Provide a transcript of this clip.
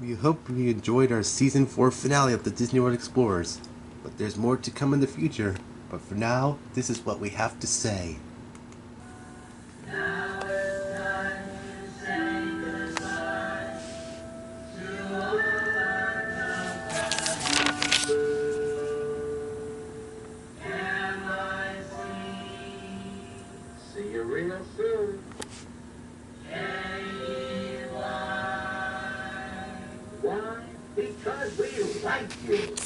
We hope you enjoyed our season 4 finale of the Disney World Explorers. But there's more to come in the future. But for now, this is what we have to say. See you real soon. Why? Because we like you.